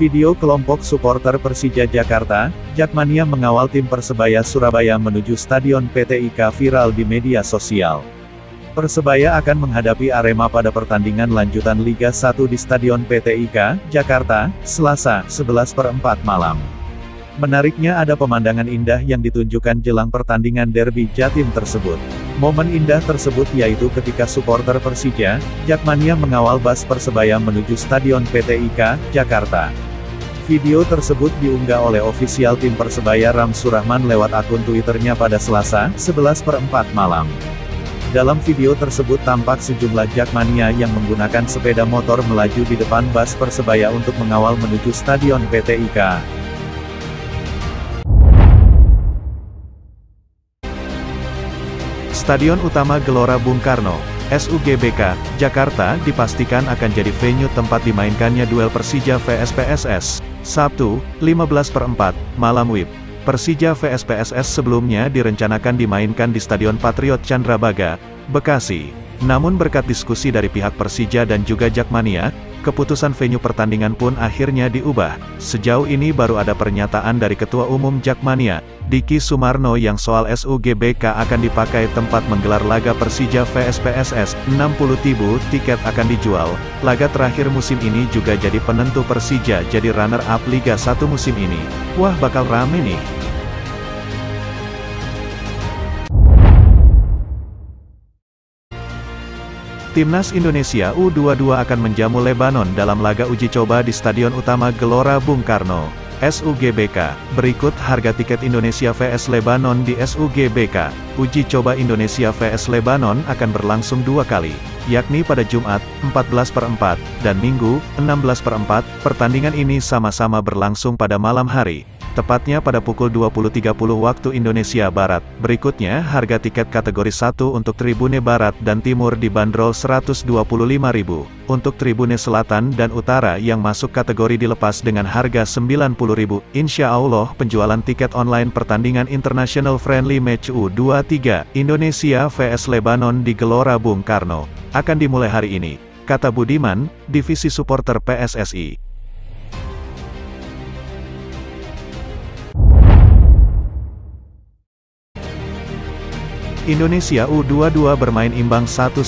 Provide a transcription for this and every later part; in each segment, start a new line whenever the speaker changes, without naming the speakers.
Video kelompok supporter Persija Jakarta, Jakmania mengawal tim Persebaya Surabaya menuju Stadion PT IKA viral di media sosial. Persebaya akan menghadapi Arema pada pertandingan lanjutan Liga 1 di Stadion PT IKA, Jakarta, Selasa, 11 per 4 malam. Menariknya ada pemandangan indah yang ditunjukkan jelang pertandingan derby Jatim tersebut. Momen indah tersebut yaitu ketika supporter Persija, Jakmania mengawal bus Persebaya menuju Stadion PT IKA, Jakarta. Video tersebut diunggah oleh ofisial tim Persebaya Ram Surahman lewat akun Twitternya pada Selasa, 11 per 4 malam. Dalam video tersebut tampak sejumlah jakmania yang menggunakan sepeda motor melaju di depan bus Persebaya untuk mengawal menuju Stadion PT IKA. Stadion Utama Gelora Bung Karno, SUGBK, Jakarta, dipastikan akan jadi venue tempat dimainkannya duel Persija vs PSS. Sabtu, 15 per 4, malam WIB. Persija vs PSS sebelumnya direncanakan dimainkan di Stadion Patriot Candrabaga, Bekasi. Namun berkat diskusi dari pihak Persija dan juga Jakmania, keputusan venue pertandingan pun akhirnya diubah. Sejauh ini baru ada pernyataan dari Ketua Umum Jakmania, Diki Sumarno yang soal SUGBK akan dipakai tempat menggelar laga Persija vs PSS, 60 tibu tiket akan dijual. Laga terakhir musim ini juga jadi penentu Persija jadi runner-up Liga 1 musim ini. Wah bakal rame nih. Timnas Indonesia U22 akan menjamu Lebanon dalam laga uji coba di Stadion Utama Gelora Bung Karno. SUGBK. Berikut harga tiket Indonesia vs Lebanon di SUGBK. Uji coba Indonesia vs Lebanon akan berlangsung dua kali, yakni pada Jumat, 14 per 4, dan Minggu, 16 per 4. Pertandingan ini sama-sama berlangsung pada malam hari tepatnya pada pukul 20.30 waktu Indonesia Barat. Berikutnya, harga tiket kategori 1 untuk Tribune Barat dan Timur dibanderol Rp125.000. Untuk Tribune Selatan dan Utara yang masuk kategori dilepas dengan harga Rp90.000. Insya Allah penjualan tiket online pertandingan International Friendly Match U23, Indonesia vs Lebanon di Gelora Bung Karno, akan dimulai hari ini, kata Budiman, Divisi Supporter PSSI. Indonesia U22 bermain imbang 1-1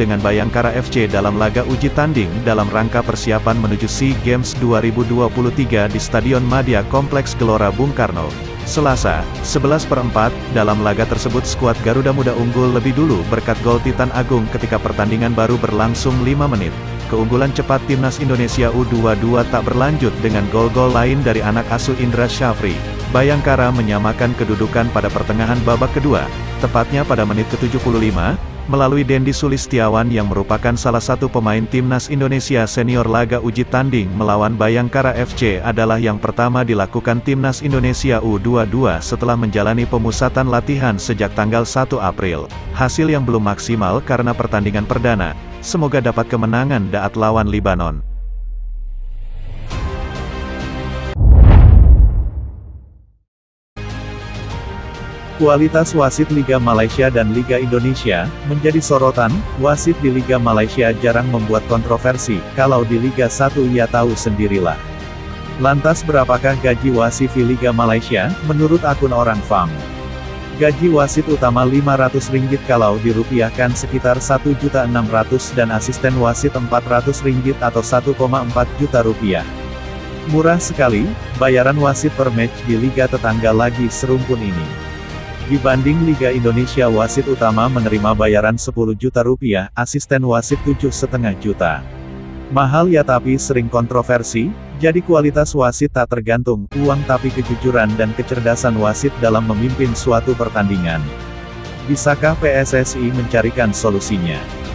dengan Bayangkara FC dalam laga uji tanding dalam rangka persiapan menuju SEA Games 2023 di Stadion Madia Kompleks Gelora Bung Karno. Selasa, 11 per 4, dalam laga tersebut skuad Garuda Muda unggul lebih dulu berkat gol Titan Agung ketika pertandingan baru berlangsung 5 menit. Keunggulan cepat timnas Indonesia U22 tak berlanjut dengan gol-gol lain dari anak asuh Indra Syafri. Bayangkara menyamakan kedudukan pada pertengahan babak kedua, tepatnya pada menit ke-75, melalui Dendi Sulistiawan yang merupakan salah satu pemain timnas Indonesia senior laga uji tanding melawan Bayangkara FC adalah yang pertama dilakukan timnas Indonesia U22 setelah menjalani pemusatan latihan sejak tanggal 1 April. Hasil yang belum maksimal karena pertandingan perdana, semoga dapat kemenangan daat lawan Libanon. Kualitas wasit Liga Malaysia dan Liga Indonesia menjadi sorotan. Wasit di Liga Malaysia jarang membuat kontroversi, kalau di Liga 1 ia tahu sendirilah. Lantas berapakah gaji wasit di Liga Malaysia, menurut akun orang FAM? Gaji wasit utama Rp500 kalau dirupiahkan sekitar Rp1.600 dan asisten wasit Rp400 atau 1,4 juta rupiah. Murah sekali, bayaran wasit per match di liga tetangga lagi serumpun ini. Dibanding Liga Indonesia wasit utama menerima bayaran 10 juta rupiah, asisten wasit 7,5 juta. Mahal ya tapi sering kontroversi, jadi kualitas wasit tak tergantung uang tapi kejujuran dan kecerdasan wasit dalam memimpin suatu pertandingan. Bisakah PSSI mencarikan solusinya?